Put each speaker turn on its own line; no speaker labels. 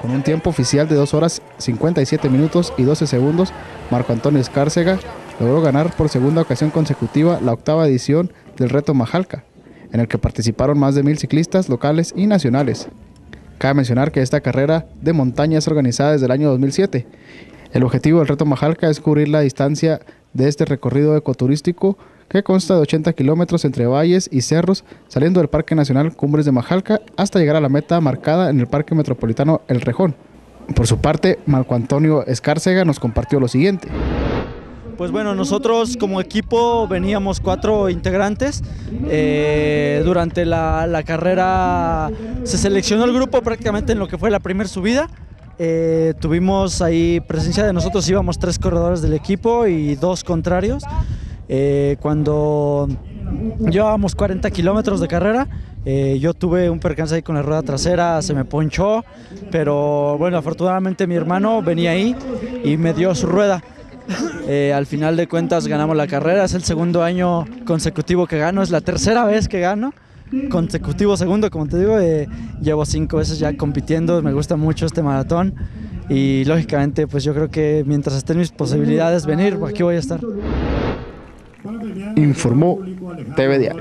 Con un tiempo oficial de 2 horas 57 minutos y 12 segundos, Marco Antonio Escárcega logró ganar por segunda ocasión consecutiva la octava edición del Reto Majalca, en el que participaron más de mil ciclistas locales y nacionales. Cabe mencionar que esta carrera de montaña es organizada desde el año 2007. El objetivo del Reto Majalca es cubrir la distancia de este recorrido ecoturístico que consta de 80 kilómetros entre valles y cerros, saliendo del Parque Nacional Cumbres de Majalca hasta llegar a la meta marcada en el Parque Metropolitano El Rejón. Por su parte, Marco Antonio Escárcega nos compartió lo siguiente.
Pues bueno, nosotros como equipo veníamos cuatro integrantes. Eh, durante la, la, carrera se seleccionó el grupo prácticamente en lo que fue la primera subida. Eh, tuvimos ahí presencia de nosotros, íbamos tres corredores del equipo y dos contrarios. Eh, cuando llevábamos 40 kilómetros de carrera, eh, yo tuve un percance ahí con la rueda trasera, se me ponchó, pero bueno, afortunadamente mi hermano venía ahí y me dio su rueda. Eh, al final de cuentas ganamos la carrera, es el segundo año consecutivo que gano, es la tercera vez que gano, consecutivo segundo, como te digo, llevo cinco veces ya compitiendo, me gusta mucho este maratón y lógicamente pues yo creo que mientras estén mis posibilidades venir, aquí voy a estar.
Informó TV.